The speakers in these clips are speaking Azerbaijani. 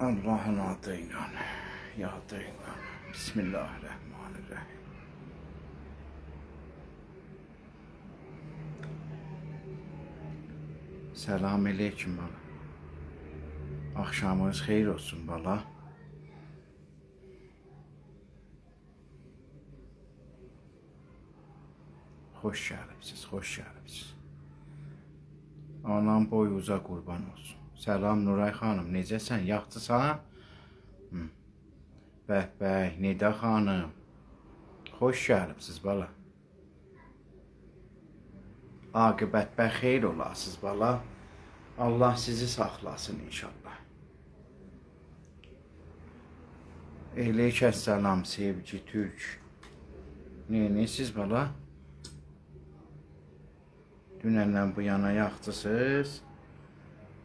Allah'ın adıyla, yadıyla. Bismillahirrahmanirrahim. Selam aleyküm bala. Axşamınız xeyir olsun bala. Xoş gəlibsiz, xoş gəlibsiz. Anam boyuza qurban olsun. Salam Nuray xanım, necəsən? Yaxşısan? Hı. Bəh, bəh, Nida xanım. Xoş gəlibsiz bala. Aqibət bəxeyr olasınız bala. Allah sizi saxlasın inşallah. Aleykə salam sevgi Türk. Neyiniz bala? Dünəndən bu yana yaxçısınız.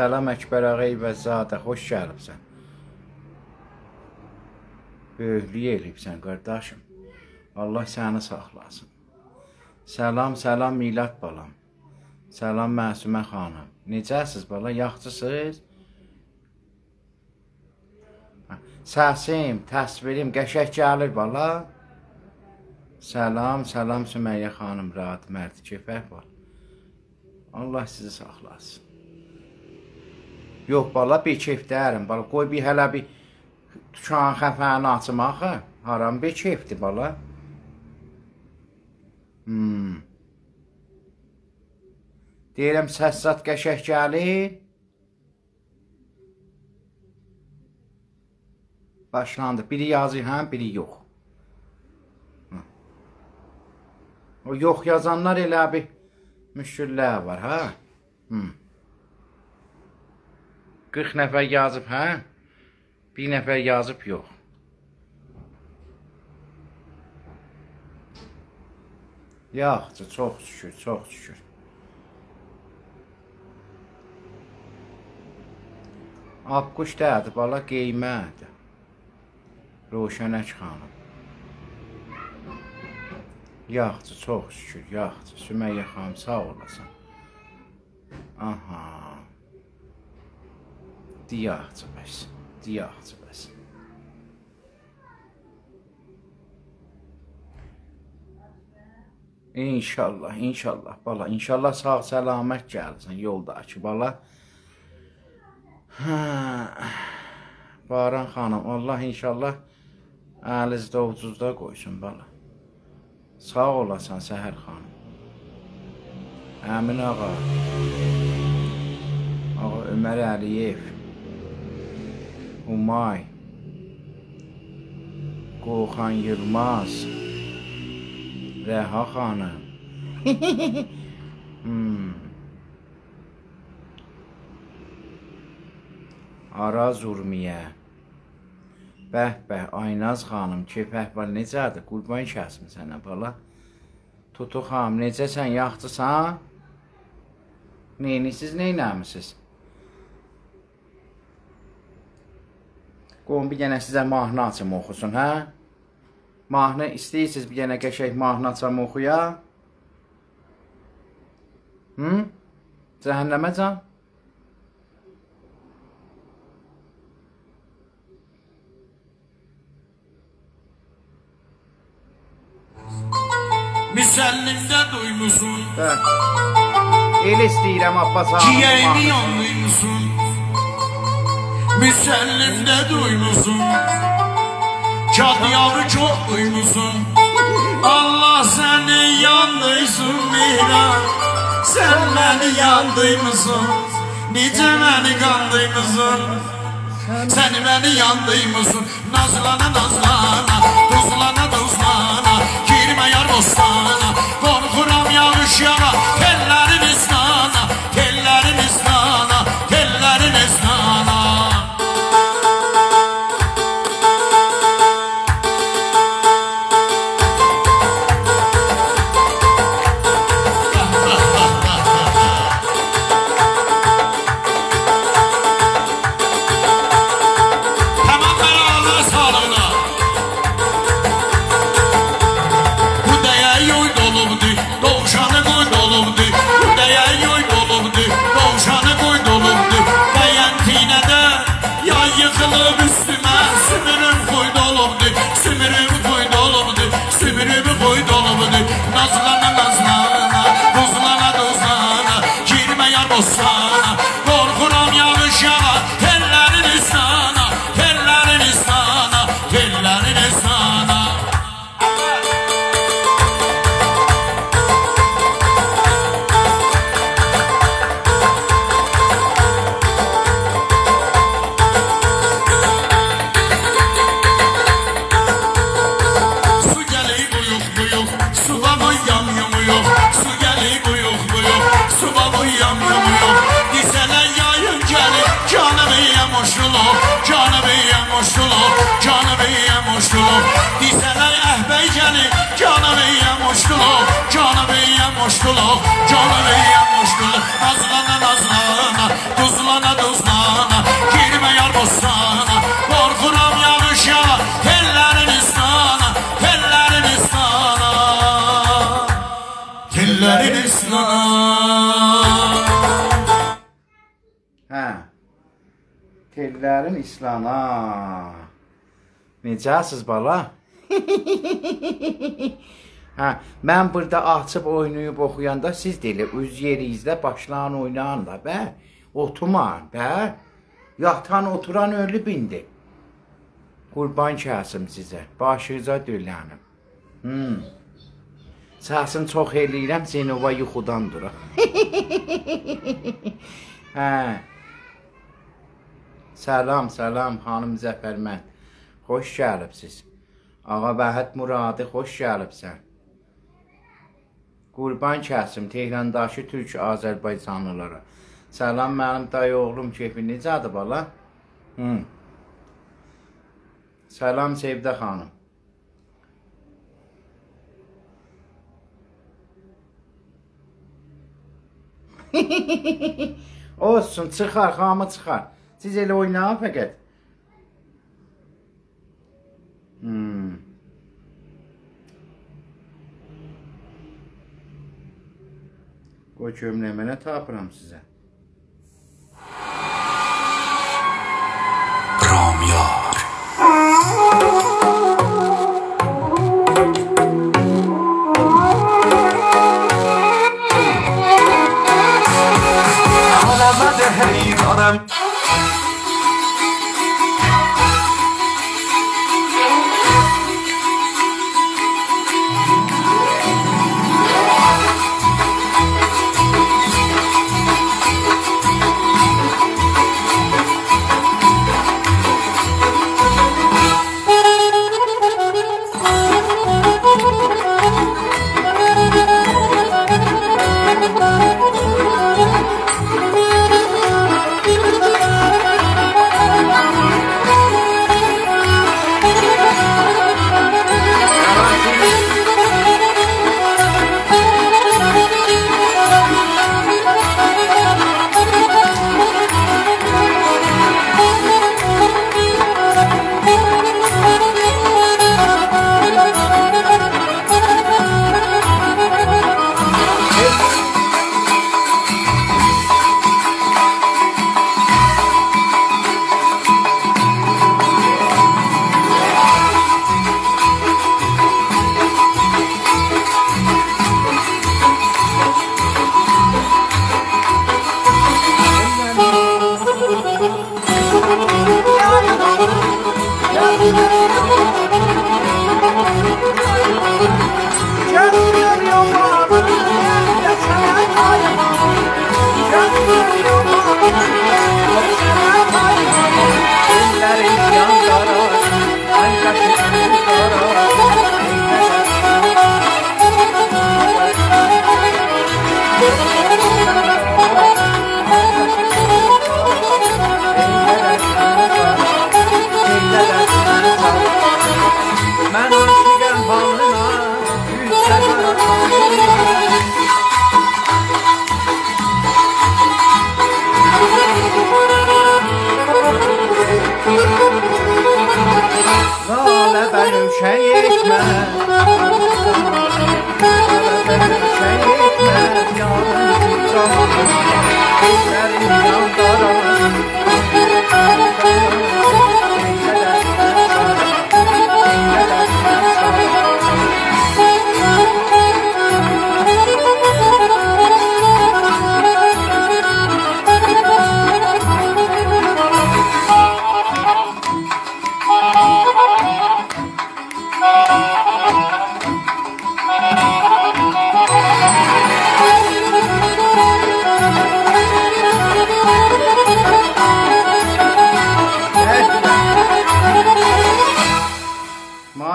Salam Əkbər ağa Eyvəzzadə, xoş gəlibsən. Böyüklük eləyibsən qardaşım. Allah səni saxlasın. Salam, salam Milad balam. Salam Məsumə xanım. Necəsiz bala? Yaxşısınız? Səsim, təsvirim qəşəng gəlir bala. Salam, salam Süməyyə xanım, rahat mərd kefək var. Allah sizi saxlasın. Yox bala, bir keyf deyərəm bala. Qoy bir hələ bir tuşan xəfəni açım axı. Haram bir keyfdir bala. Hmm. Deyirəm səssat qəşəng gəlir. Başlandı. Biri yazı həm, biri yox. Hı. O yox yazanlar elə bir müşküllər var, hə? Hmm. 40 nəfər yazıb, hə? Bir nəfər yazıb, yox. Yaxşı, çox şükür, çox şükür. Akkuş dədir, bala qeymədir. Roşənək xanım. Yaxşı, çox şükür, yaxşı. Süməyyə xanım, sağ olasın. Aha. Yaxşı bəs. İnşallah, inşallah bala, inşallah sağ səlamət gəlsin yoldakı bala. Hə. Baran xanım, Allah inşallah əlinizdə ucuzda qoysun bala. Sağ olasan Səhər xanım. Əmin ağa. Ağa Ömər Əliyev. Humay. Qoxan Yılmaz. Rəha xanım. hmm. Araz Urmiyə. Bəh, bəh, Aynaz xanım, kepək var, necədir? Qurban kəsmi sənə, bala. Tutu xanım, necəsən, yaxçısan? Neynisiz, neynəmisiz? Qoyun bir dənə sizə mahnı açım oxusun, hə? Mahnı istəyirsiniz bir dənə qəşəng mahnı açam oxuya? Hı? Cəhənnəmə can? Müsəllimdə duymusun, Bəh. El istəyirəm Abbas ağamın ciyəyini mahnısını. Misellin de duymusun Kağıt yavru çok duymusun Allah seni yandıysın Mihran Sen beni yandıymısın Nice beni kandıymısın Sen beni yandıymısın Nazlana nazlana Tuzlana tuzlana. Girme yar bostana. Korkuram yağış yana Telleri Tellərin islana. Necəsiz bala? hə, mən burada açıb oynayıb oxuyanda siz də elə öz yerinizdə başlayın oynayın da bə. Oturmayın bə. Yatan oturan ölü bindi. Qurban kəsim sizə. Başınıza dölənim. Hmm. Səsim çox eləyirəm, Zenova yuxudan dura. hə. Salam, salam xanım Zəfərmənd. Xoş gəlibsiz. Ağa Vəhid Muradi, xoş gəlibsən. Qurban kəsim Tehrandakı türk Azərbaycanlılara. Salam mənim dayı oğlum keyfi necədir bala? Hı. Salam Sevdə xanım. Olsun, çıxar, xamı çıxar. Siz hele oynayın fakat. Hmm. O çömlemene tapıram size. Ramya.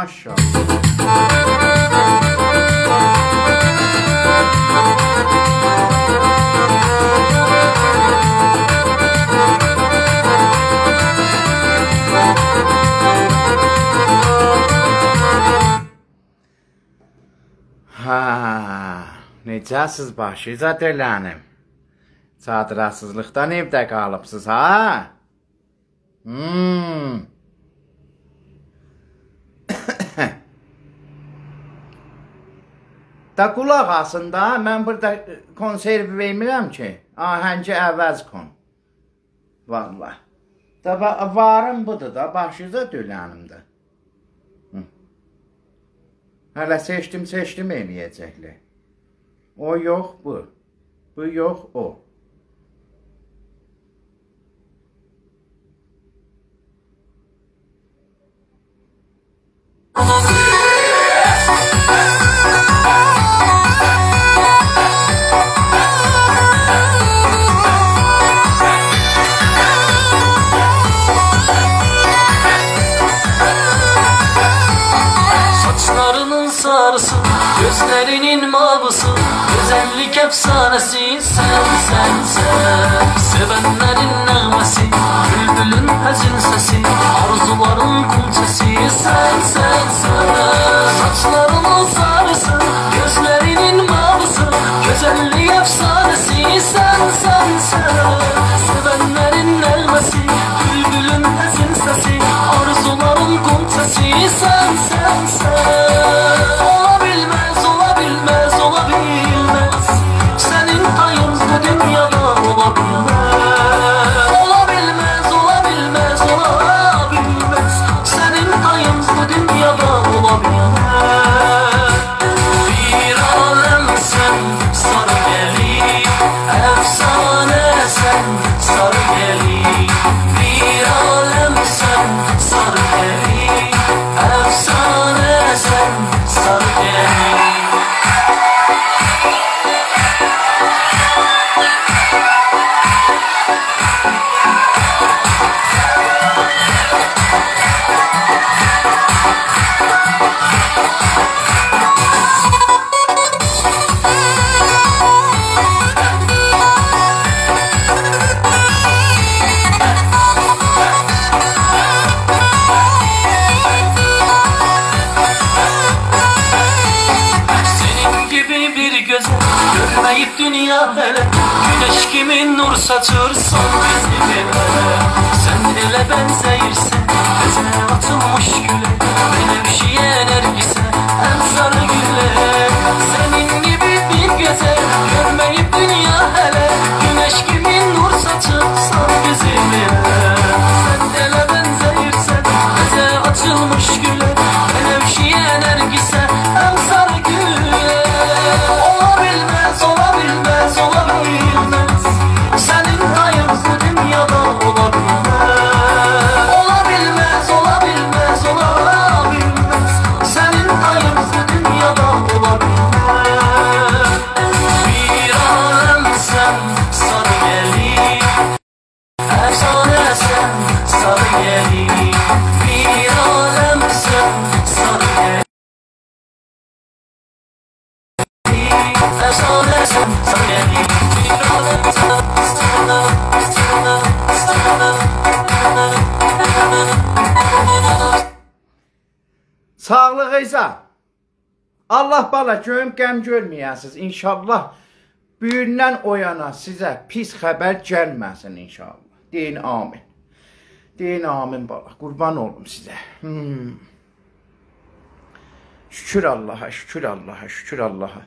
Maşallah. Ha, necəsiz başıca delənim? Çadırasızlıqdan evdə qalıbsınız, ha? Hmm. Da qulaq asın da, mən burada konserv vermirəm ki. Ahəngi əvəz kon. Vallahi. Da va- varım budur da, da. Hı. Hələ seçdim, seçdim eləyəcəklər. O yox bu. Bu yox o. Saçlarının gözlerinin mavisi Güzellik efsanesi. Sen sen sen. Sevenlerin nağmesi, bülbülün hazin sesi. Arzuların kulçesi. Sen sen sen. Saçlarının sarısı, gözlerinin mavisi Güzellik efsanesi. Sen sen sen. Sevenlerin nağmesi, bülbülün hazin sesi. Arzuların kulçesi. Sen sen sen saçır son bizim ele Sen ele benzeyirsen göze atılmış güle. Menevşiye nergise en sarı güle. Senin gibi bir göze görmeyip dünya hele. Güneş gibi nur saçır son bizim ele Sen ele benzeyirsen göze açılmış güle Sağlığınıza. Allah bala göyüm qəm görməyəsiniz. İnşallah bu gündən o yana sizə pis xəbər gəlməsin inşallah. Deyin amin. Deyin amin bala. Qurban olum sizə. Hmm. Şükür Allaha, şükür Allaha, şükür Allaha.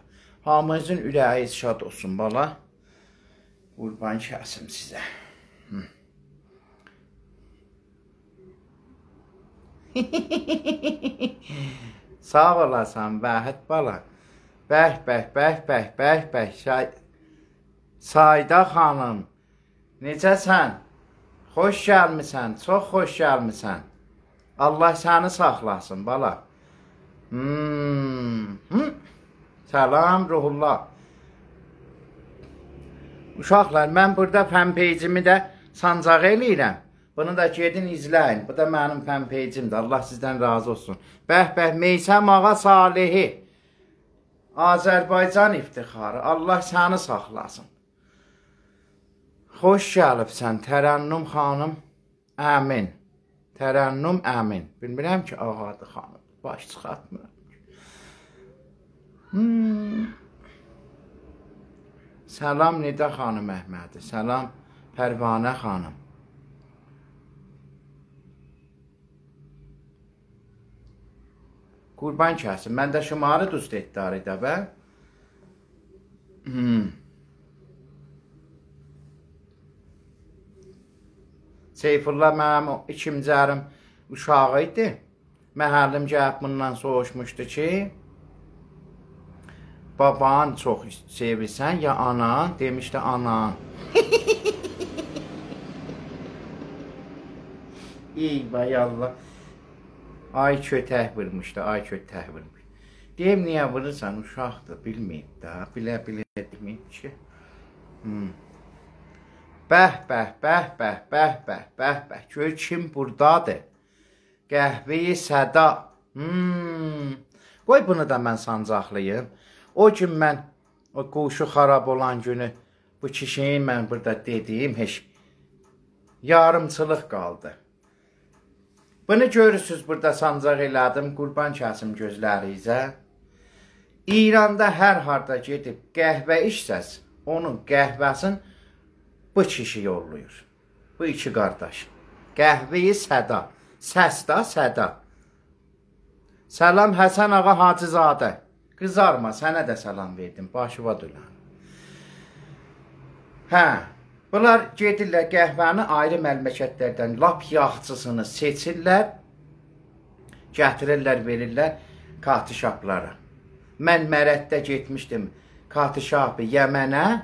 Hamınızın ürəyi şad olsun bala. Qurban kəsim sizə. Hı. Sağ olasan Vahid bala. Bəh, bəh, bəh, bəh, bəh, bəh. Şay... Sayda xanım. Necəsən? Xoş gəlmisən, çox xoş gəlmisən. Allah səni saxlasın bala. Hmm. Hı? Salam Ruhullah. Uşaqlar, mən burada fən peycimi də sancaq eləyirəm. Bunu da gedin izləyin. Bu da mənim fən peycimdir. Allah sizdən razı olsun. Bəh bəh Meysəm ağa Salihi. Azərbaycan iftixarı. Allah səni saxlasın. Xoş gəlibsən Tərənnüm xanım. Əmin. Tərənnüm əmin. Bilmirəm ki, ağadır xanım. Baş çıxartmıram. Hmm. Salam Nida xanım Əhmədi. Salam Pərvanə xanım. Qurban kəsim. Məndə şumarı dost etdari də bə. Hmm. Seyfullah mənim o ikinci ərim uşağı idi. Məhəllim gəlib bundan soruşmuşdu ki, baban çox sevirsən ya anan? Demişdi anan. Ey vay Allah. Ay kötək vurmuşdu, ay kötək vurmuş. Deyim niyə vurursan uşaqdır, bilməyib də, bilə bilə deməyib ki. Hmm. Bəh, bəh, bəh, bəh, bəh, bəh, bəh, bəh. Gör kim burdadır? Qəhvəyi səda. Hmm. Qoy bunu da mən sancaqlayım. O gün mən o quşu xarab olan günü bu kişiyi mən burada dediyim heç yarımçılıq qaldı. Bunu görürsüz burada sancaq elədim, qurban kəsim gözlərinizə. İranda hər harda gedib qəhvə içsəz, onun qəhvəsin bu kişi yollayır. Bu iki qardaş. Qəhvəyi səda. Səs da səda. Salam Həsən ağa Hacızadə. Qızarma, sənə də salam verdim. Başıva dönən. Hə, bunlar gedirlər qəhvəni ayrı məmləkətlərdən lap yaxçısını seçirlər, gətirirlər, verirlər katişaplara. Mən Mərəddə getmişdim katişapı Yəmənə.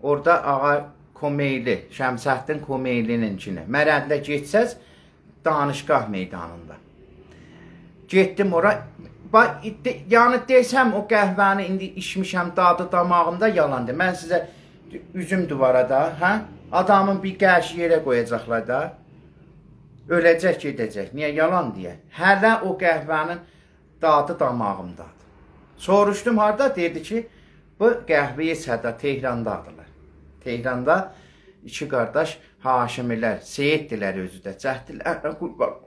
Orada ağa Komeyli, Şəmsəddin Komeylinin içinə. Mərəddə getsəz danışqah meydanında. Getdim ora. Ba, de, yəni desəm o qəhvəni indi içmişəm, dadı damağımda yalandır. Mən sizə üzüm duvarada, hə? Adamın bir qəş yerə qoyacaqlar da. Öləcək, gedəcək. Niyə yalan deyə? Hələ o qəhvənin dadı damağımdadır. Soruşdum harda? Dedi ki, bu qəhvəyi sədə Tehrandadılar. Tehranda iki qardaş Haşimilər, Seyiddilər özü də, cəhddilərlə qurban.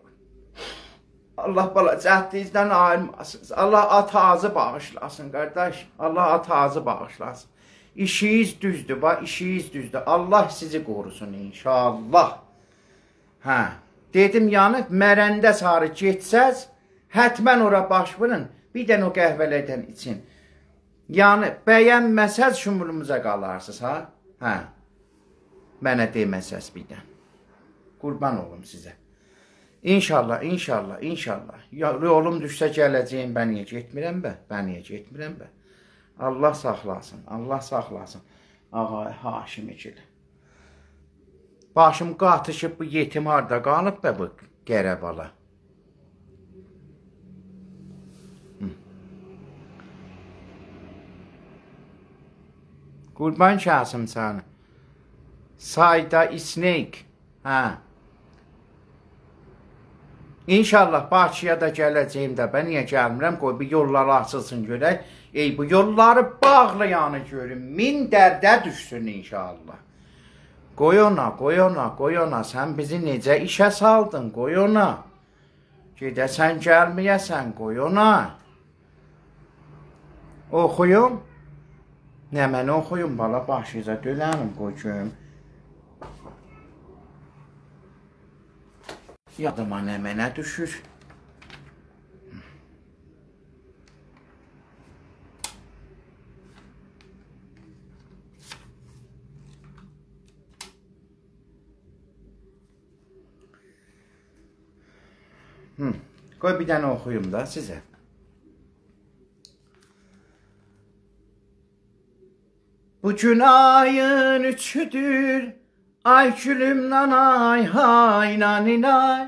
Allah bala cəhdinizdən ayırmasın. Allah atazı bağışlasın qardaş. Allah atazı bağışlasın. İşiniz düzdür, bax işiniz düzdür. Allah sizi qorusun inşallah. Hə. Dedim yəni mərəndə sarı getsəz, hətmən ora baş vurun. Bir dənə o qəhvələrdən için. Yəni bəyənməsəz şumurumuza qalarsınız ha? Hə. Mənə deməsəz bir dən. Qurban olum sizə. İnşallah, inşallah, inşallah. Yolum düşsə gələcəyim, mən niyə getmirəm bə? Mən niyə getmirəm bə? Allah saxlasın, Allah saxlasın. Ağa Haşim ikili. Başım qatışıb bu yetim harda qalıb da bu qərə Qurban kəsim səni. Sayda Snake. Hə. İnşallah Bakıya da gələcəyim də. Bə niyə gəlmirəm? Qoy bir yollar açılsın görək. Ey bu yolları bağlayanı görüm. Min dərdə düşsün inşallah. Qoy ona, qoy ona, qoy ona. Sən bizi necə işə saldın? Qoy ona. Gedəsən, gəlməyəsən, qoy ona. Oxuyum. Nəməni oxuyun bala başınıza dölənim qoy gün. Yadıma nəmənə düşür. Hı. Qoy bir dənə oxuyum da sizə. Bu gün ayın üçüdür, ay gülümdən ay hay naninay.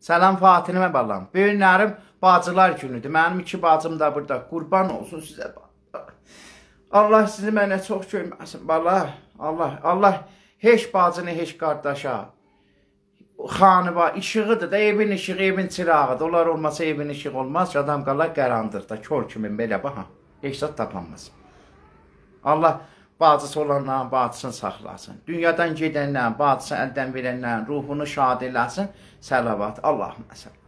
Salam Fatimə balam. Böyünlərim bacılar günüdür. Mənim iki bacım da burada. Qurban olsun sizə. Allah sizi mənə çox görməsin bala. Allah Allah heç bacını, heç qardaşa xanı var, işığıdır da, evin işığı, evin çırağıdır. Onlar olmasa evin işığı olmaz. Adam qalar qaranlıqda, kör kimi belə bax. Heç zat tapanmaz. Allah bacısı olanların bacısını saxlasın. Dünyadan gedənlərin, bacısı əldən verənlərin ruhunu şad eləsin. Səlavat. Allahümə səlam.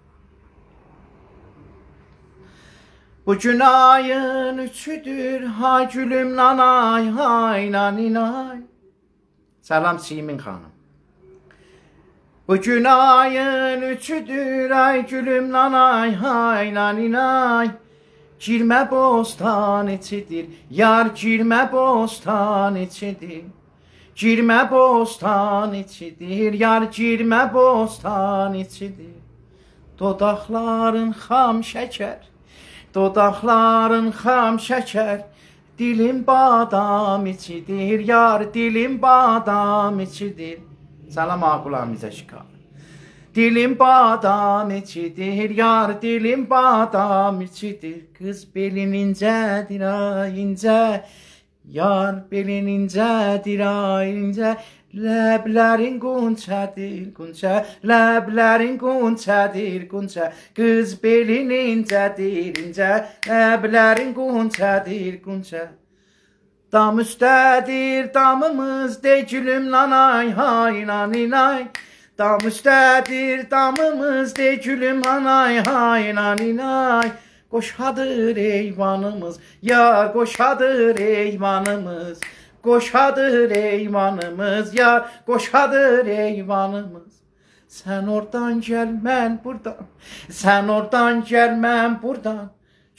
Bu gün ayın üçüdür, hay gülüm nanay, hay naninay. Salam Simin xanım. Bu gün ayın üçüdür, ay gülüm nanay, hay naninay. Girmə bostan içidir, yar girmə bostan içidir. Girmə bostan içidir, yar girmə bostan içidir. Dodaqların xam şəkər, dodaqların xam şəkər. Dilim badam içidir, yar dilim badam içidir. Salam aqulamıza şikar. Dilim badam içidir, yar dilim badam içidir. Kız belin incedir, ay ince. Yar belin incedir, ay ince. Ləblərin qunçədir, qunçə, ləblərin qunçədir, qunçə, qız belin incədir, incə, ləblərin qunçədir, qunçə. Dam üstədir damımız, de gülüm nanay, hay naninay. Dam üstədir damımız de gülüm anay haynan inay Qoşadır eyvanımız ya qoşadır eyvanımız. Qoşadır eyvanımız ya qoşadır eyvanımız. Sen oradan gel ben buradan Sen oradan gel ben buradan.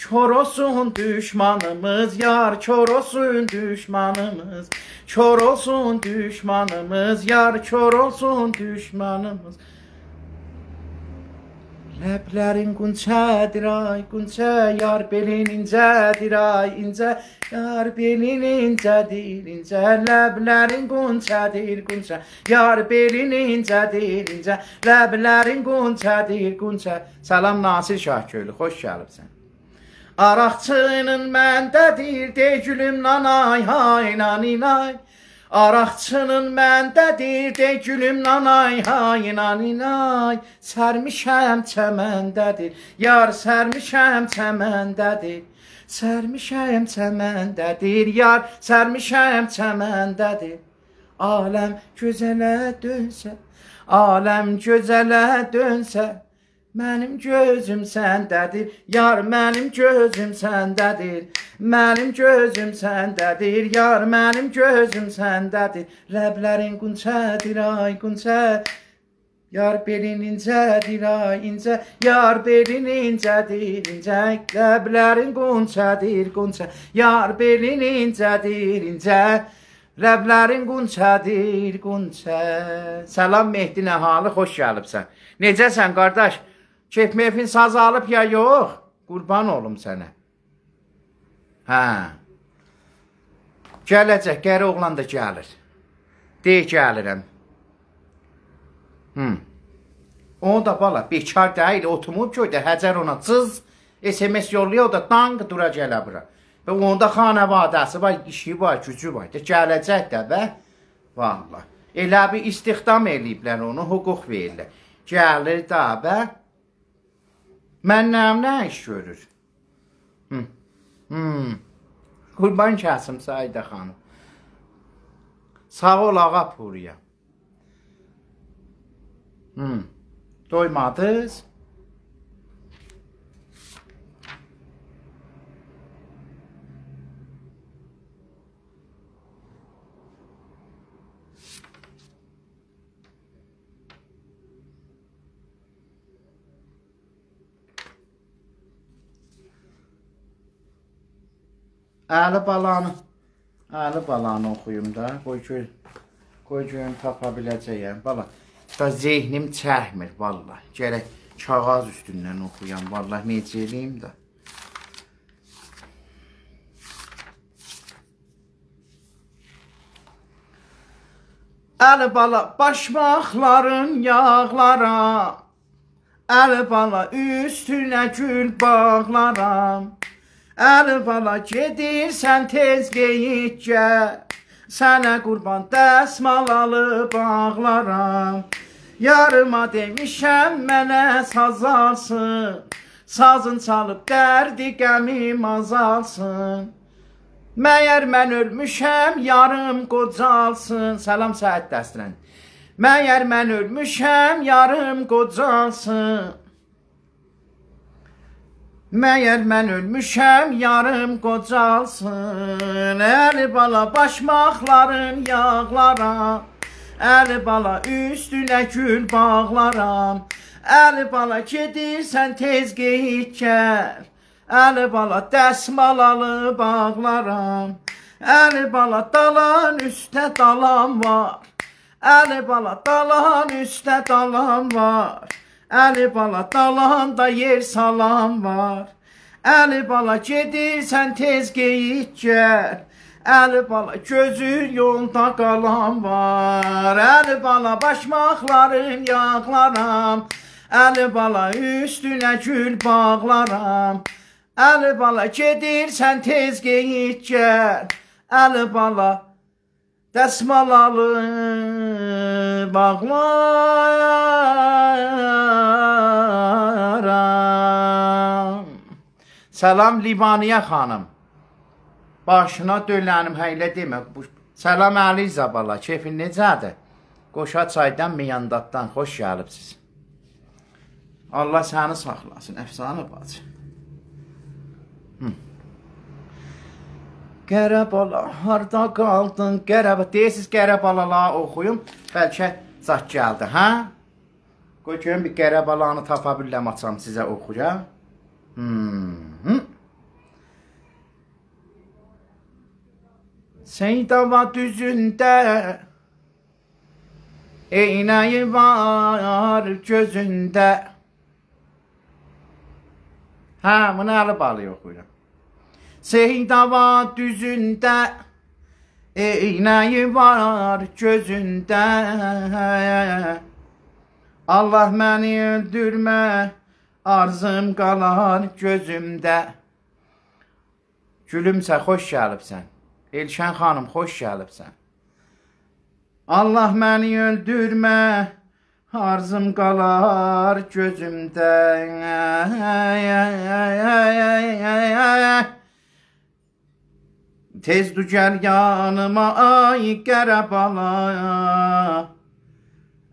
Kör olsun düşmanımız, yar kör olsun düşmanımız. Kör olsun düşmanımız, yar kör olsun düşmanımız. Ləblərin qunçədir ay qunçə, yar belin incədir ay incə, yar belin incədir incə, ləblərin qunçədir qunçə, yar belin incədir incə, ləblərin qunçədir qunçə. Salam Nasir Şahköylü, xoş gəlibsən. Araqçının məndədir, de gülüm nanay, hay naninay. Araqçının məndədir, de gülüm nanay, hay naninay. Sərmişəm çəməndədir, yar sərmişəm çəməndədir. Sərmişəm çəməndədir, yar sərmişəm çəməndədir. Aləm gözələ dönsə, aləm gözələ dönsə, Mənim gözüm səndədir, yar mənim gözüm səndədir. Mənim gözüm səndədir, yar mənim gözüm səndədir. Ləblərin qunçədir, ay qunçə. Yar belin incədir, ay incə. Yar belin incədir, incə. Ləblərin qunçədir, qunçə. Yar belin incədir, incə. Ləblərin qunçədir, qunçə. Salam Mehdi Nəhalı, xoş gəlibsən. Necəsən qardaş? Meyfin saz alıb ya yox? Qurban olum sənə. Hə. Gələcək, qəri oğlan da gəlir. Dey gəlirəm. Hı. O da bala bekar deyil, oturmub ki, o da Həcər ona cız SMS yolluyor, da danq dura gələ bura. Və onda xanavadəsi var, işi var, gücü var. De gələcək də bə. Vallahi. Elə bir istihdam eləyiblər onu, hüquq verirlər. Gəlir da bə. Məndən nə iş görür? Hı. Hmm. Qurban kəsim Saidə xanım. Sağ ol ağa Puriya. Hmm. Doymadınız? Əli balanı, əli balanı oxuyum da. Qoy gör, qoy görüm tapa biləcəyəm. Bala, da zehnim çəkmir vallahi. Gərək kağız üstündən oxuyan. Vallahi necə eləyim də. Əli bala başmaqların yağlara Əli bala üstünə gül bağlaram Əli bala gedirsən tez geyikcə Sənə qurban dəsmal alıb bağlaram Yarıma demişəm mənə saz alsın Sazın çalıb dərdi qəmim azalsın Məyər mən ölmüşəm, yarım qocalsın. Salam Səid dəstən. Məyər mən ölmüşəm, yarım qocalsın. Məyər mən ölmüşəm, yarım qocalsın. Əli bala başmaqların yağlara. Əli bala üstünə gül bağlaram. Əli bala gedirsən tez geyik gəl. Əli bala dəsmal alıb bağlaram. Əli bala dalan üstə dalan var. Əli bala dalan üstə dalan var. Əli bala dalanda yer salan var. Əli bala gedirsən tez geyik gəl. Əli bala gözün yolda qalan var. Əli bala başmaqların yağlaram. Əli bala üstünə gül bağlaram. Əli bala gedirsən tez geyik gəl. Əli bala dəsmal alıb bağlaram. Salam Libaniyə xanım. Başına dönlənim həylə demə. Salam Əli Zabala, keyfin necədir? Qoşa çaydan Miyandatdan xoş gəlibsiz. Allah səni saxlasın, əfsanə bacı. Qərəbala, harda qaldın? Qərəbə, deyirsiz Qərəbalala oxuyum, bəlkə zat gəldi, hə? Qoy görüm bir Qərəbalanı tapa biləm açam sizə oxuya. Hmm. Seydava düzündə Eynəyi var gözündə Hə, bunu əli balı oxuyuram. Seydava düzündə Eynəyi var gözündə. Allah məni öldürmə Arzım qalar gözümdə. Gülümsə xoş gəlibsən. Elşən xanım xoş gəlibsən. Allah məni öldürmə Arzım qalar gözümdə Tez düşer yanıma ay kere bala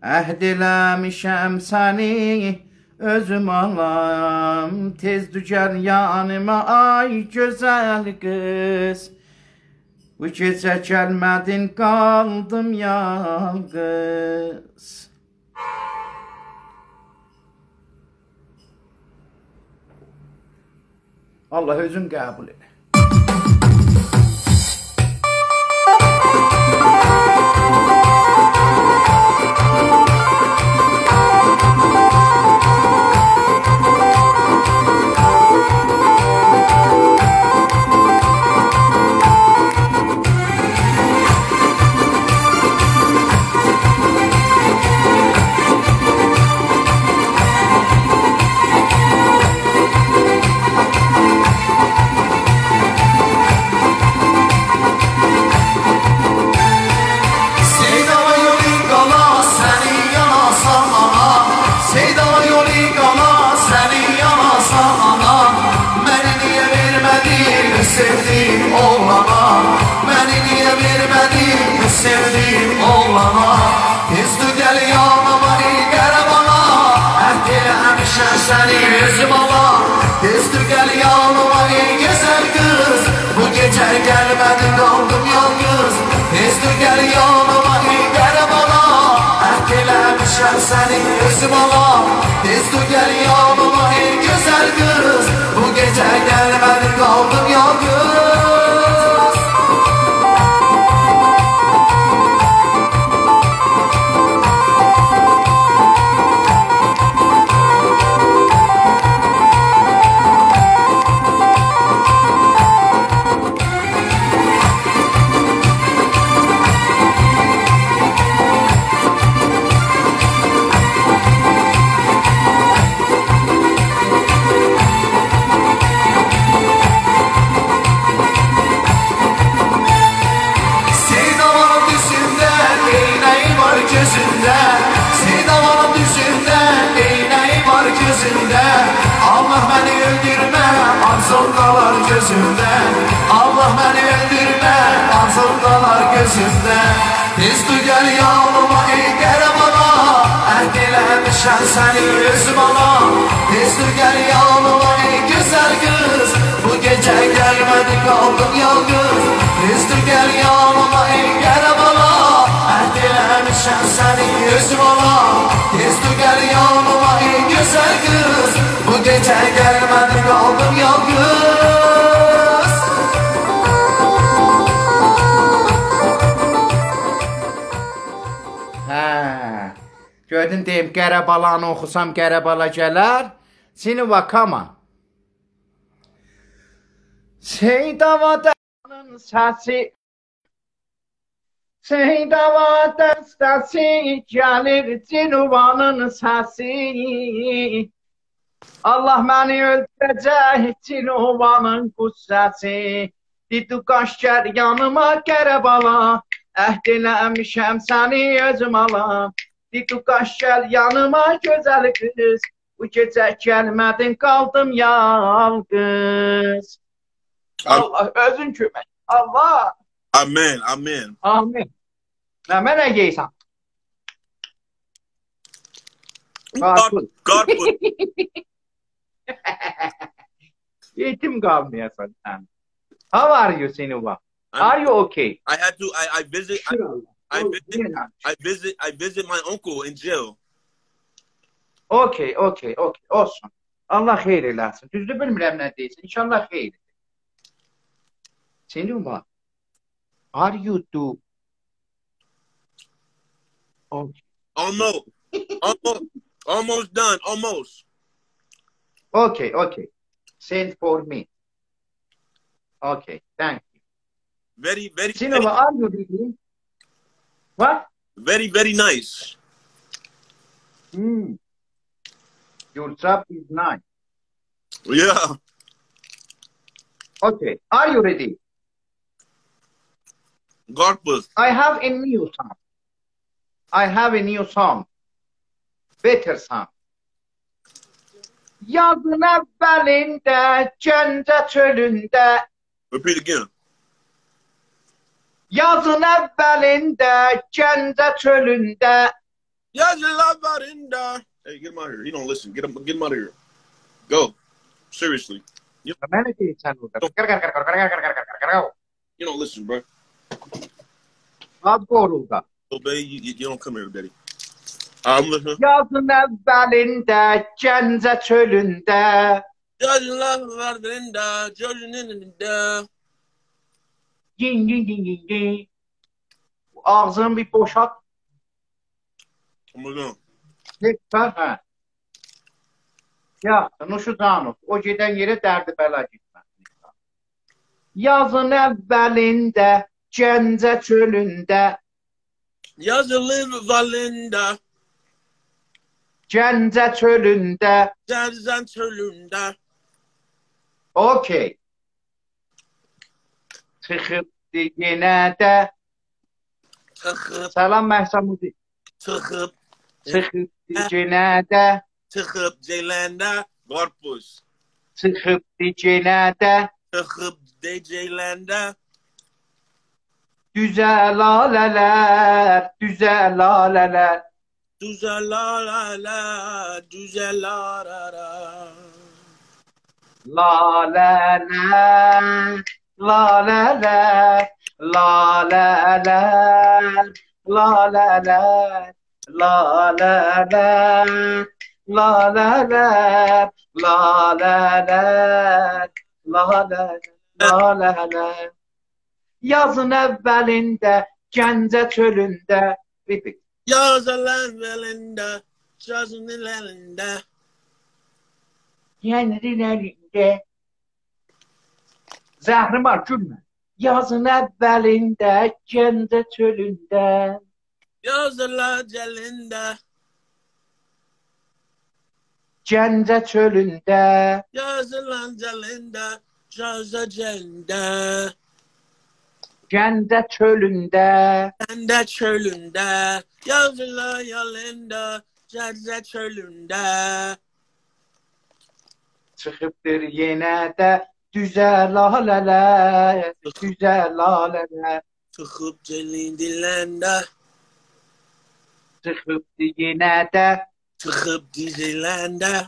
Ehdilemişem seni özüm alam. Tez düşer yanıma ay güzel kız Bu gece gelmedin kaldım yalnız Allah özün kabul et. seni yüzüm ama Üstü gel yanıma ey güzel kız. Bu gece gelmedin oldum yalnız. Üstü gel yanıma ey garip ana Erkelemişem seni yüzüm ama Üstü gel yanıma ey güzel kız. Bu gece gelmedin oldum yalnız. Sen seni yüz bana Destur gel yanıma ey güzel kız. Bu gece gelmedi kaldın yalnız Destur gel yanıma ey gel bana Erdilemişem seni yüz bana Destur gel yanıma ey güzel kız. Bu gece gelmedi kaldın yalnız Gördün deyim Qərəbalanı oxusam Qərəbala gələr. Seni vakama. Seydavadanın səsi Seydavadan səsi gəlir Cinuvanın səsi. Allah məni öldürəcək Cinuvanın qüssəsi. Didu qaş gəl yanıma Qərəbala Əhd eləmişəm səni özüm alam Didu qaş gəl yanıma gözəl qız Bu gecə gəlmədin qaldım yalqız Allah özün kömək Allah. Amin Nə mənə geysən Qarpız God put Yetim qalmayasan sən How are you Sinuva? Are you okay? I had to. I, I visit. I, I oh, visit. I visit. I visit my uncle in jail. Okay, okay, okay. Olsun. Allah xeyir eləsin. Düzdür bilmirəm nə deyirsən. İnşallah xeyir. Sinuva. Are you do? Okay. Almost. almost. Almost done. Almost. Okay, okay. Send for me. Okay, thank you. Very, very, Sinova, are you reading? What? very, very nice. Hmm. Your job is nice. Yeah. Okay, are you ready? God bless. I have a new song. I have a new song. Better song. Yazın evvelinde, Cende çölünde, Repeat again. Yazın evvelinde, cennet çölünde. Yazın evvelinde. Hey, get him out of here. He don't listen. Get him, get him out of here. Go. Seriously. You don't, you don't listen, bro. Abi orada. Obey, you, you, don't come here, Betty. I'm listening. Yazın evvelinde, cennet çölünde. Yazın. Ging ging ging ging ging. Ağzını bir boşalt. Buldum. Lütfen ha. Ya Nuşudanov o gedən yerə dərdi bəla getməsin. Yazın əvvəlində Gəncə çölündə Yazılır valində Gəncə çölündə Gəncə çölündə Okey. Çıxıb yenə də Çıxıb Salam Məhsəmudi Çıxıb Çıxıb yenə də Çıxıb ceyləndə Qarpuz Çıxıb yenə də Çıxıb ceyləndə Güzel laleler, güzel laleler. Güzel laleler, güzel laleler. Laleler, laleler, laleler, laleler, laleler, laleler, laleler, laleler, laleler. Yazın evvelinde, Gence çölünde. Yazalan Valinda. Jazan Valinda. Yenrilerinde Zəhrimar gülmə. Yazın əvvəlində, Gəncə çölündə. Yazın ləcəlində. Gəncə çölündə. Yazın ləcəlində, Gəncə cəndə. Gəncə çölündə. Gəncə çölündə. Yazın ləcəlində, Gəncə çölündə. Çıxıbdır yenə də Güzel alele, güzel alele. Çıkıp gelin dilende. Çıkıp yine de. Çıkıp dizilende.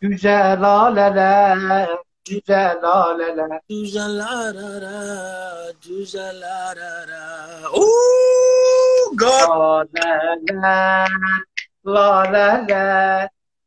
Güzel alele, güzel alele. Güzel arara, güzel arara. Ooh, God. La la la, la la la.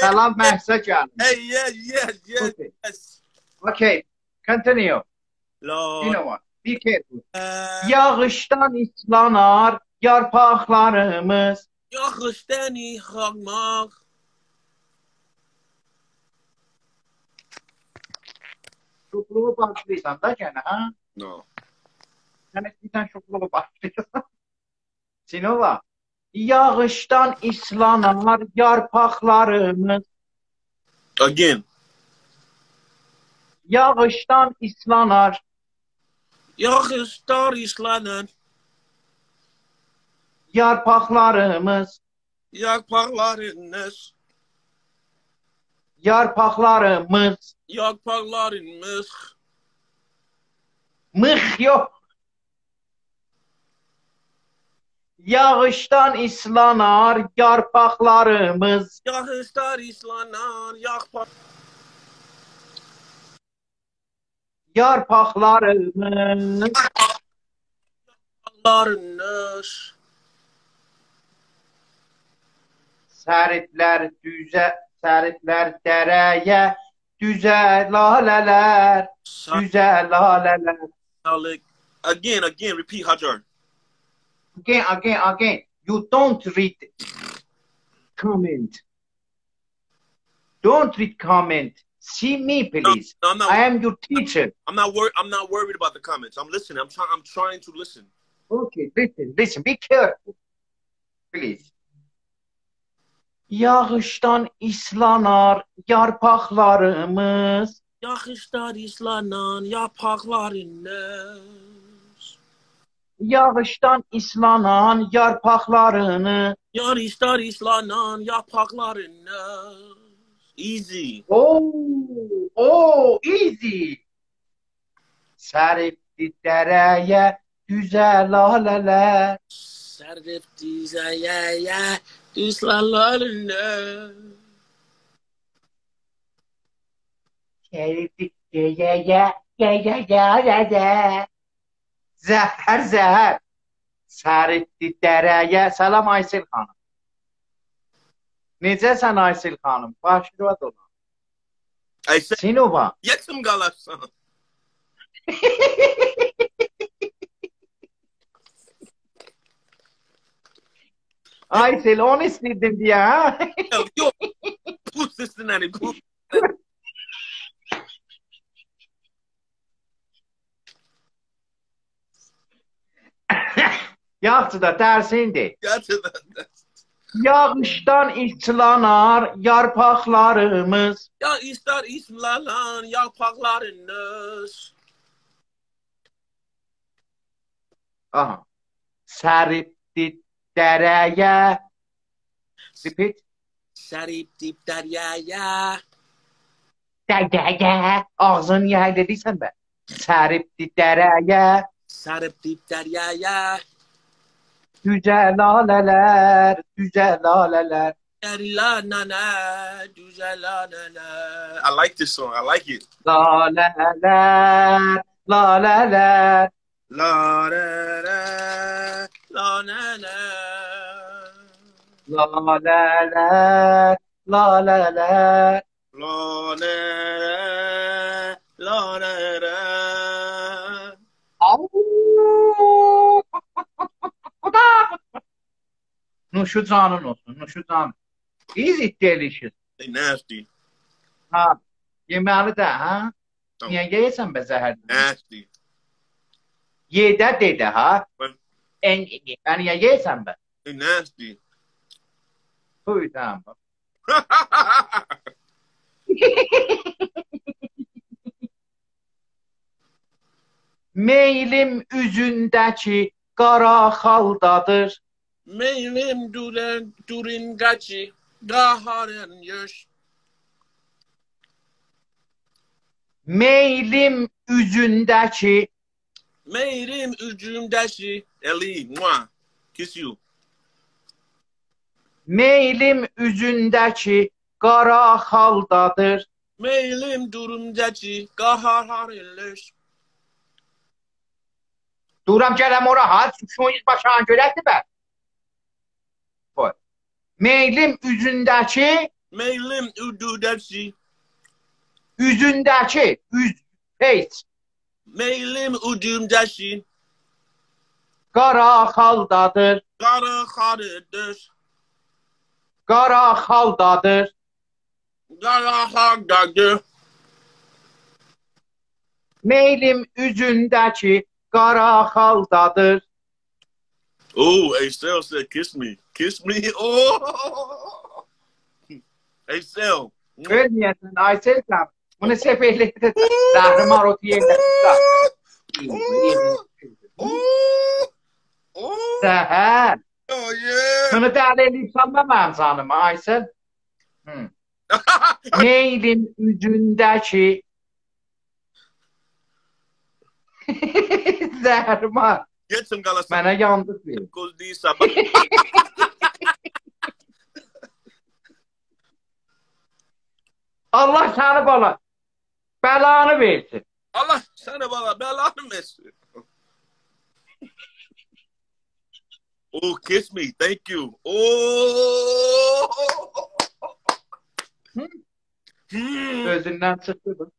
Salam Mehsa canım. Hey, yes, yes, yes, Okay. yes. Okay, continue. Lo, You know what? Be careful. la, Yağıştan islanar yarpaklarımız. Yakışteni hakmak. Şokluğu başlıysan da gene ha? No. Sen eskiden şokluğu başlıyorsan. Sinova. Yağıştan islanar yarpaklarımız. Again. Yağıştan islanar Yakıştar islanın. yarpaklarımız. Yakpaklarınız. Yarpaklarımız. Yakpaklarınız. Mıh yok. Yağıştan islanar yarpaklarımız. Yakıştar islanan. Yakpak. Yarpaklarımız. Yakpaklarınız. Səriblər düzə, səriblər dərəyə, düzə lalələr, düzə lalələr. Again, again, repeat Hajar. Again, again, again. You don't read comment. Don't read comment. See me, No, please. no, not. I am your teacher. I'm not worried. I'm not worried about the comments. I'm listening. I'm trying. I'm trying to listen. Okay, listen, listen. Be careful. Please. Yağıştan islanar yarpaklarımız. Yakıştar islanan yapraklarınız. Yağıştan islanan yarpaqlarını Yarışlar islanan yarpaqlarını Easy. Oh, oh, easy. Səribdi dərəyə güzel lalələr Səribdi dərəyə güzel lalələr Səribdi dərəyə güzel lalələr Zəhər zəhər səritdi dərəyə. Salam Aysel xanım. Necəsən Aysel xanım? Başlıva dolan. Aysel. Sinova. Yetim qalarsan. Aysel onu istedin diye ha? Yok. Bu sesin hani bu. Yaxşı da dərsindir. To the. Yağışdan islanar yarpaqlarımız. Ya ister islanan yapraklarınız. Aha. Səribdi dərəyə. Repeat. Serip dip deryaya. Dərəyə. Ağzını yay dediysən bə. Səribdi dərəyə. Serip dip deryaya. Yüce laleler, yüce laleler. I like this song. I like it. La la la la la la la la la la la la la la la la la la la Nuşu canın olsun, nuşu canın. Is it delicious? They nasty. Ha. Yeməli də, hə? Tamam. Niyə yeyirsən be zəhər? Nasty. Ye də dedi, ha? Ben- En, ben niyə yeyirsən be? They nasty. Buyur, tamam. Meylim üzündəki qara xaldadır. Meyvem duren durin gaçi daharen yöş. Meylim üzündəki Meylim üzündəki Eli, mua, kiss you. Meylim üzündəki qara xaldadır. Meylim durumdəki qahar elləş. Duram gələm ora, ha, suyun başağın görəkdir bər. Meylim üzündəki Meylim üdüdəki Üzündəki üz peyt. Meylim üdümdəki Qara xaldadır. Qara xalıdır. Qara xaldadır. Qara xaldadır. Meylim üzündəki qara xaldadır. Oh, hey, still said kiss me. Kiss me. Oh. Excel. Goodness, I said that. Bunu sepeyledi. Zahri marutu yedi. Zahar. Oh yeah. Bunu değerleyip sanmam Erzanım Aysel. Hmm. Neylin ucundaki Zerman. Some galas. Mənə yandıq. Goes these sabah. Allah səni bala bəlanı versin. Allah sana bana belanı versin. Oh, kiss me. Thank you. Oh. Hmm. Özündən çıxdı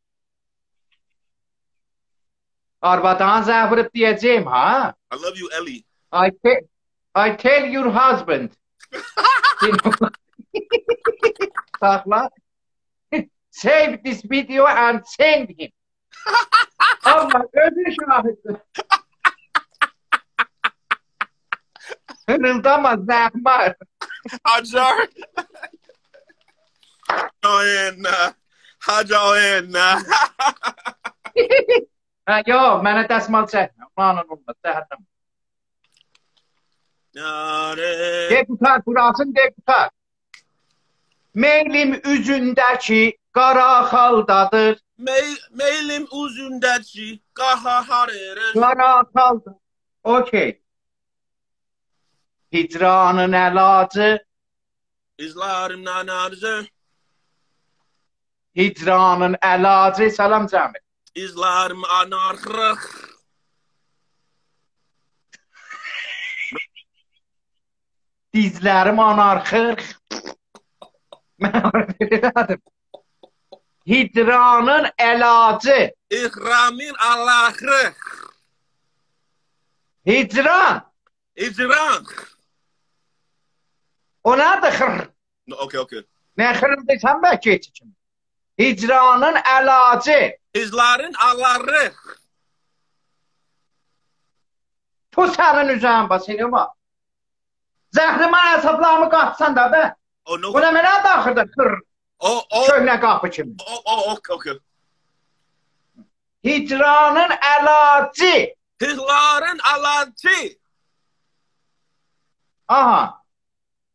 I love you, Ellie. I, tell, I tell your husband. Save this video and send him. oh my goodness. Rıldama. Hajar. Y'all in? Ha, yo, mənə dəsmal çəkmə. Ulanın olmaz, zəhərləm. De qutar, burasın de qutar. Meylim üzündəki qara xaldadır. Mey- Meylim uzundachi. Gaha harere. Qara xalda. Okey. Hicranın əlacı, İzlerim nanarze. hicranın əlacı, salam cəmi. islam anarchist. Dizlerim anarşik. Hidranın elacı. İhramin Allah'ı. Hicran. İcran. O nerede hır? Okey okey. Ne hırım desem belki hiç içim. Hicranın əlacı. Hicların ağları. Tu sənin üzərin Basiliyova. Zəhrimə əsablarımı qatsan da bə. Bu nə mənə baxırdı kır. O, o. Köhnə qapı kimi. O, o, o, o, o. Hicranın əlacı. Hicranın əlacı. Aha.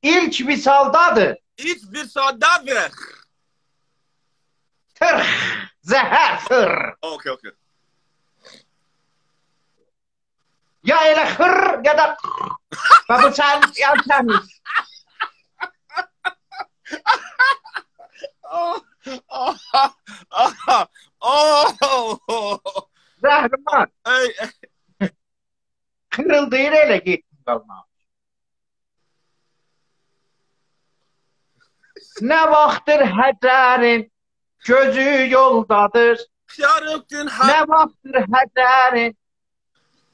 İlk misaldadır. İlk misaldadır. Hur! Så här hur! Okej, okay, okej. Okay. Jag gillar hur, gadda. Babusan, jag kan. Zahraman. Kırıldı yine gittim kalmam. Ne vaxtır hədərin gözü yoldadır. Yarıktın ha, Nə vaxtdır həcərin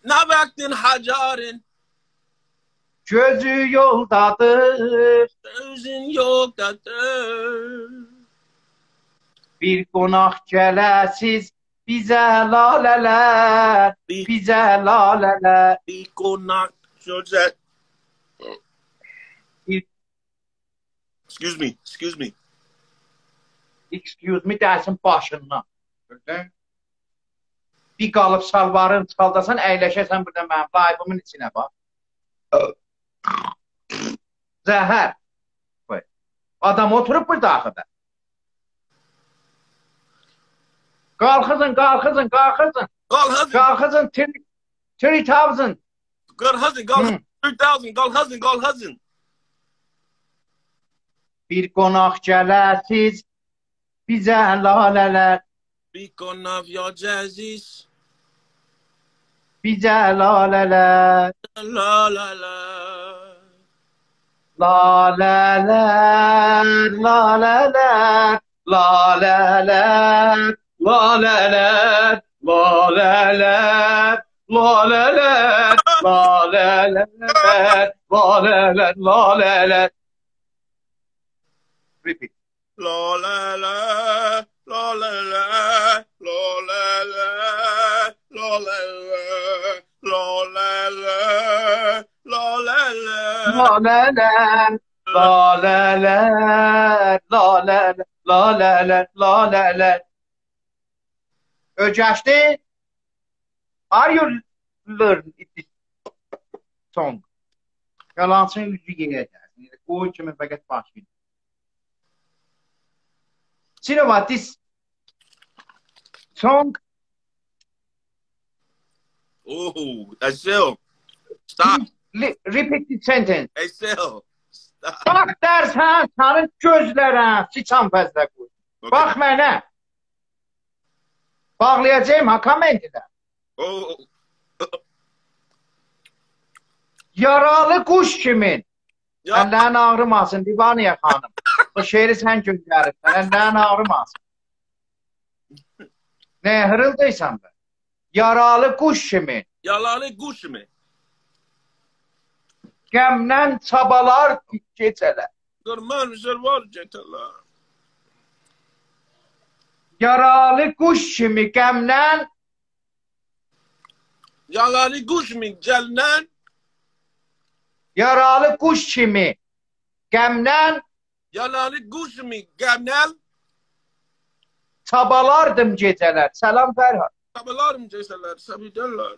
ne vaktin hacarın, gözü yoldadır. Sözün yoktadır. Bir qonaq gələsiz bizə lalələr, bizə lalələr. bir konak söze. Bir- Excuse me, excuse me. Excuse me dersin başından. Gördün? Bir qalıb salvarın çaldasan, əyləşəsən burada mənim layibımın içinə bax. Zəhər. Qoy. Adam oturub burada axıda. Qalxızın, qalxızın, qalxızın. Husband, Qalxızın 3000. gol husband, gol Hmm. 3000, بجلالت بی کنف یا جزیز بی جلالت جلالت La la la, la la la, la la la, la la la, la la la, la la la, la la la, la la la, la la la. Repeat. La la la, la la la, la la la, la la la, la la la, la la la, la la la. La la la, la la la, la la la, la la la. Öcaşte, are you learn it song? Yalan sen yüzü yiyeceksin. O içime fakat başlıyor you know what? This song. Oh, Axel, stop. Repeat the sentence. Axel, stop. Bak dersen senin gözlerine sıçan fazla koy. Okay. Bak mənə. Bağlayacağım hakam endiler. Oh. Yaralı kuş kimin? Ya. Senden ağrımasın divaniye hanım. O şehri sen gönderir. Senden ağrımasın. Ne hırıldıysan be. Yaralı kuş kimi. Yaralı kuş kimi. Gemden çabalar geçeler. Kırman güzel var geçeler. Yaralı kuş kimi gemden. Yaralı kuş mi gelden. Yaralı kuş kimi gemden Yaralı kuş kimi gemden Çabalardım geceler. Selam Ferhat. Çabalardım geceler. Seviderler.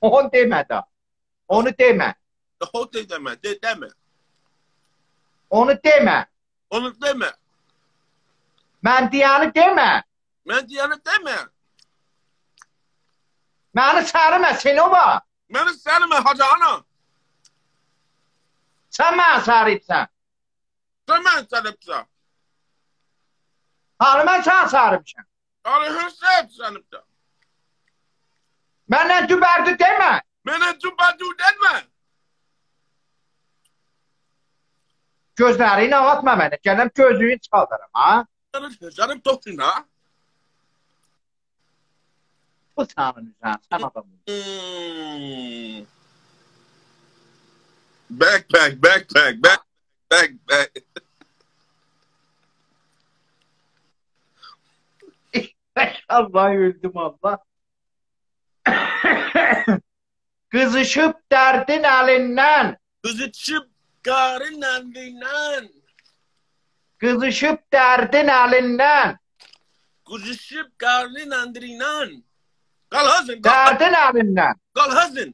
Onu deme da. Onu deme. O de deme. De, deme. Onu deme. Onu deme. Ben diyeni deme. Ben diyeni deme. Məni çağırma, Sinova. Beni Selim'e hacı ana. Sen ben sarıpsan. Sen ben sarıpsan. Hanıma sen sarıpsan. Hanıma sen sarıpsan. Benden tüberdi deme. Benden tüberdi deme. Gözlerini ağatma beni. Canım gözlüğünü çıkartırım ha. Canım toksun ha. 不长女长，三毛半。嗯。Backpack, backpack, hmm. back, backpack. Allah öldüm abla. Kızışıp derdin elinden. Kızışıp karın elinden. Kızışıp derdin elinden. Kızışıp karın elinden. Qalxasın. Qadın əlindən. Qalxasın.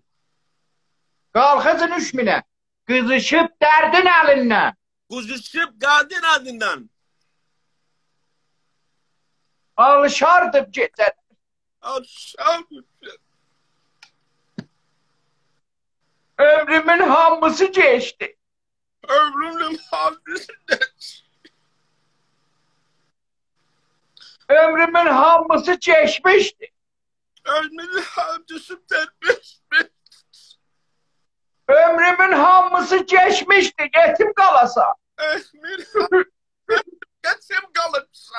Qalxasın üç minə. Qızışıb dərdin əlindən. Qızışıb qadın əlindən. Alışardım geçer. Alışardım. Ömrümün hamısı geçti. Ömrümün hamısı geçti. Ömrümün hamısı geçmişti. Ölmeli hamdüsüm? Ömrümün hamısı geçmişti. Yetim kalasa. Ömrüm yetim kalırsa.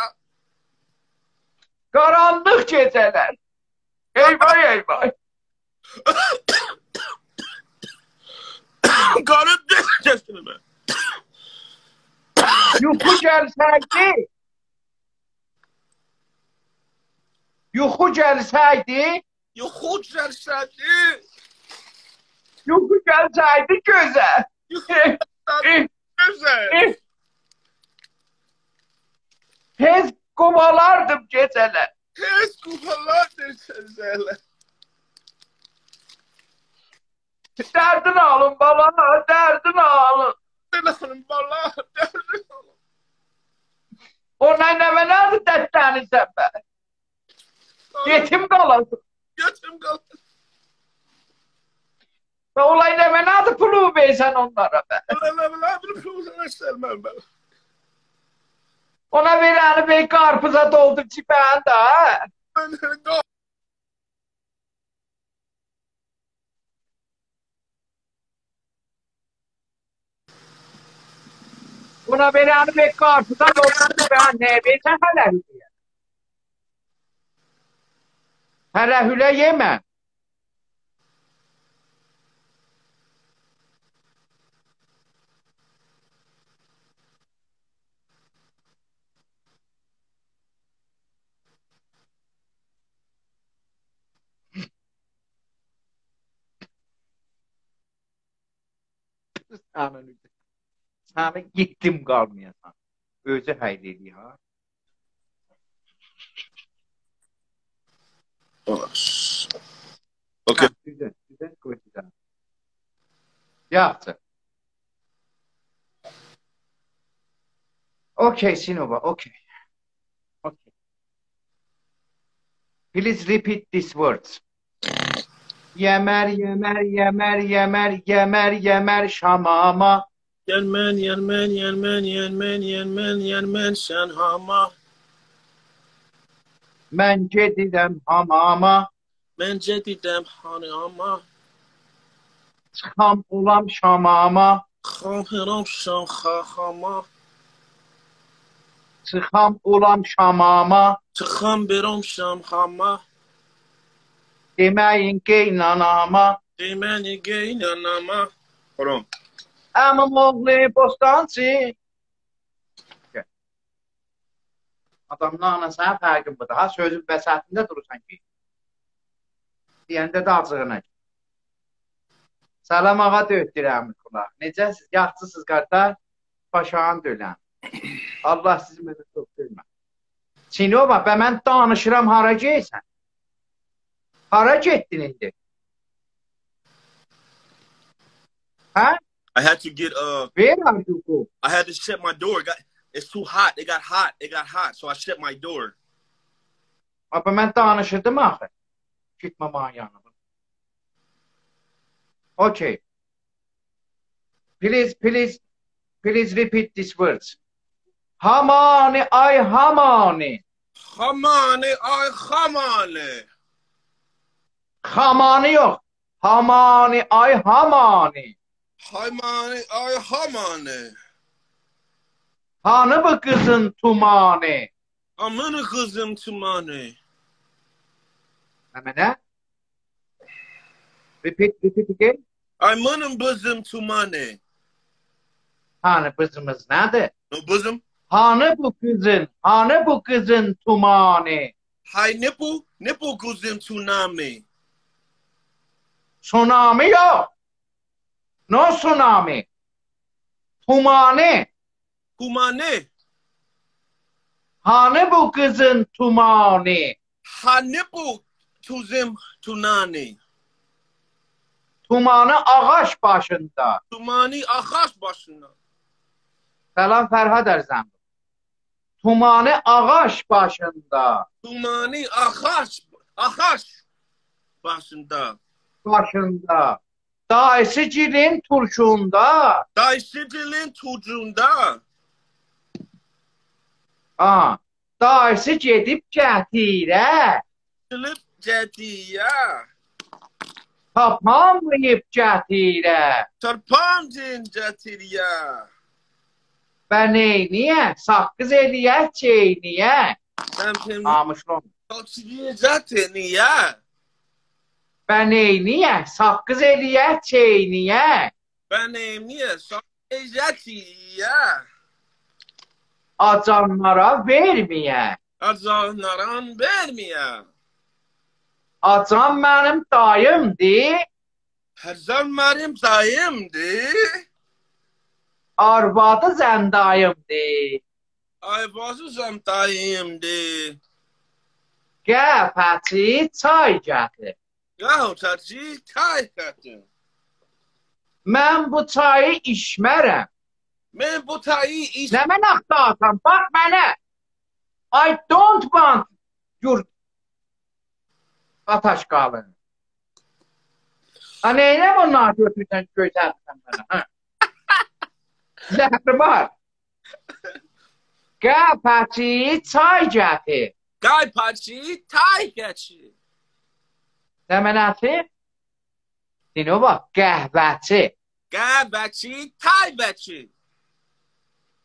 Karanlık geceler. Eyvah eyvah. Karanlık geceler mi? Yuhu gelseydi gəlsəydi, yuxu gəlsəydi, Yuxu gərsədi. yuxu gəlsəydi gözə. Tez qovalardım gecələr. Tez kupalardır sözlerle. Dərdin alın bala, dərdin alın. Dınanın bala. Derdin alın. Ona nə mənədir dərdlənirsən bə? Yetim kalası. Yetim kalası. Ve olay deme ne adı pulu bey sen onlara be. Ona bir vereni bey karpuza doldur çipen de ha. Buna vereni bey karpuza doldur çipen ne bey sen helal diye. hele hüle yeme. Sənin, sənin getdim qalmayasan. Özü həll eləyir ha. Okey. Ha, Güzel, güzel, güzel. Yaxşı. Okay, Sinova, okay. Okay. Please repeat these words. Yemer, yemer, yemer, yemer, yemer, yemer şamama. Yermen, yermen, yermen, yermen, yermen, yermen sen Ben gedirəm hamama. Ben cedidem hani ama. Çıxam ulam şamama. Kahıram şan hama. Çıxam ulam şamama. Tıkam berom şam hama. Deməyin qeynanama. Dimeni geyin anama. Hold on. Əmim oğlu bostancı. Adamın anasına fərqi budur. Ha sözün vəsatında durursan ki. Deyəndə də acığına. Salam ağa döyütdürəm qulaq. Necəsiz? Yaxşısınız qardaş? Başağın dölən. Allah sizi mənə çox görmə. Sinova, bə mən danışıram hara geysən? Hara getdin indi? Hə? I had to get uh? I had to shut my door. Got it's too hot. It got hot. It got hot. So I shut my door. Amma mən danışırdım axı. Getmə mənə yanıma. Okay. Please, please, please repeat these words. Hamani, ay hamani. Hamani ay hamani. Hamani yox. Hamani, ay oh. hamani. Hamani ay hamani. Hanı mı kızın tumane? Amanı kızım tumane. Amana? Repeat, repeat again. Amanın bızım tumane. Hanı bızımız nerede? No bızım. Hanı bu kızın, hanı bu kızın tumane. Hay ne bu? Ne bu kızım tsunami? Tsunami yok. No tsunami. Tumane. Kumane. Hane bu kızın tumani. Hane bu tuzim tunani. Tumanı ağaç başında. Tumani ağaç başında. Selam Ferhat Erzem. Tumanı ağaç başında. Tumanı ağaç, ağaç başında. Başında. Dayısı cilin turşuğunda. Dayısı cilin turşuğunda. Ah, Darsı gedib gətirə. Çılıb gətiyə. Tapmamayıb gətirə. Çarpancın gətirə. Və neyniyə? Saqqız eləyə, çeyniyə. Amışlım. Saqqız gətirə. Və neyniyə? Saqqız eləyə, çeyniyə. Və neyniyə? Saqqız gətirə. Acanlara verməyək. Acanlaran vermeye. Acan mənim dayımdır, Herzan benim dayımdı. arvadı zəndayımdır. Ayvazızam dayımdı. Gəpəçi çay gətir. Gavtacı kaykatın. Mən bu çayı içmərəm. Men butayi is... Ne mən axtarıram? Bax mənə. I don't want your ataşkalı. Ha neyle bunlar götürden götürden bana? Ha? Zəhrimar. Gəl paçı, çay gətir. Gəl paçı, tay gətir. Dəmənəti? Dinova, qəhvəçi. Qəhvəçi, tay.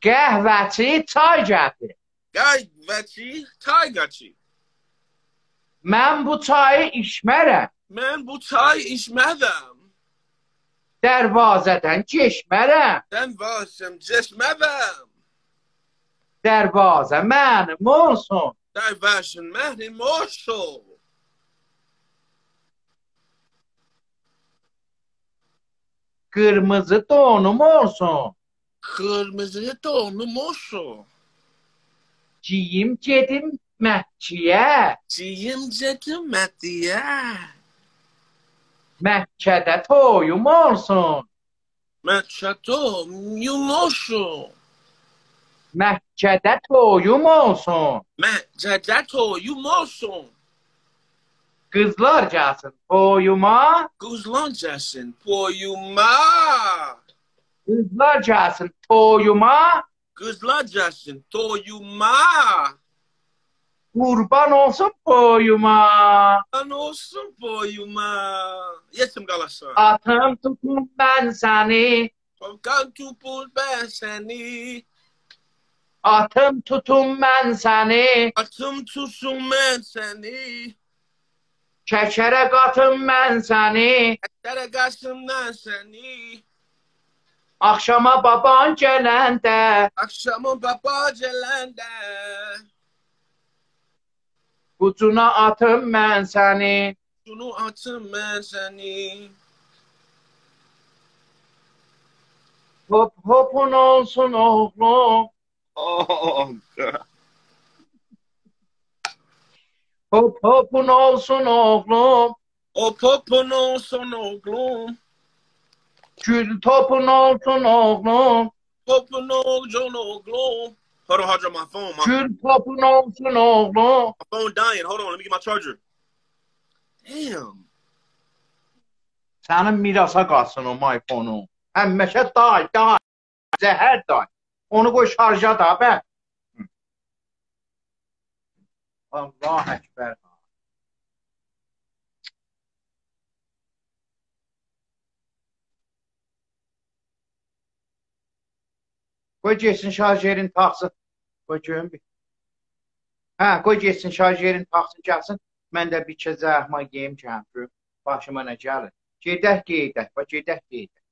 گه و تای جبه گه و تای گچی من بو تای ایشمرم. من بو تای ایشمدم در وازدن جشمرم دن وازم جشمدم در وازم من موسون در وازم من موسون قرمز دونم olsun Kırmızı donum olsun. Giyim gedim Məkkiyə. Ciyim cedim mediye. Məkkədə toyum olsun. Meçatom yum olsun. Məkkədə toyum olsun. Mecede yum olsun. Qızlar gəlsin toyuma. Kuzlancasın boyuma. Qızlar gəlsin Kızlarcasın toyuma. Kızlarcasın toyuma. Kurban olsun boyuma. Kurban olsun boyuma. Yetim kalasın. Atım tutun ben seni. Korkan tutun ben seni. Atım tutun ben seni. Atım tutun ben seni. Çeçere katım ben seni. Çeçere katım ben seni. Axşama baban gələndə Akşamın baba celende. Qucuna atım mən səni. Şunu atım ben seni. Hop hopun olsun oğlum. Oh, Hop hopun olsun oğlum. o popon olsun oğlum. Gül topun olsun oğlum. Popon olsun oğlum. Hold on, hold on, my phone. My, Gül topun olsun oğlum. my phone dying. Hold on, let me get my charger. Damn. Sənin mirasa qalsın o iPhone-u. Həmişə day, day. Zəhər day. Onu qoy şarja da bə. Allah əkbər. Qoy getsin şarjerin taxsın. Qoy görüm bir. Hə, qoy getsin şarjerin taxsın gəlsin. Mən də bir kez zəhmə yeyim görüm başıma nə gəlir. Gedək, gedək, bax gedək, gedək.